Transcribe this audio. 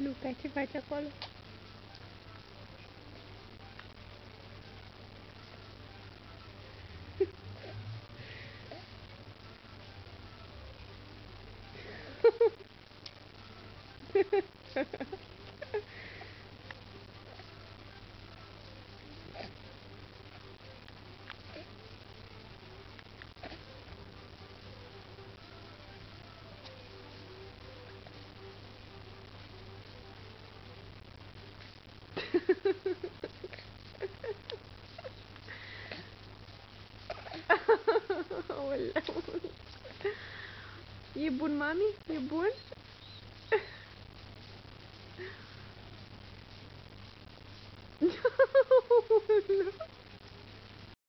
não pé que vai te acolher. bun, mami? E bun? Aoleu.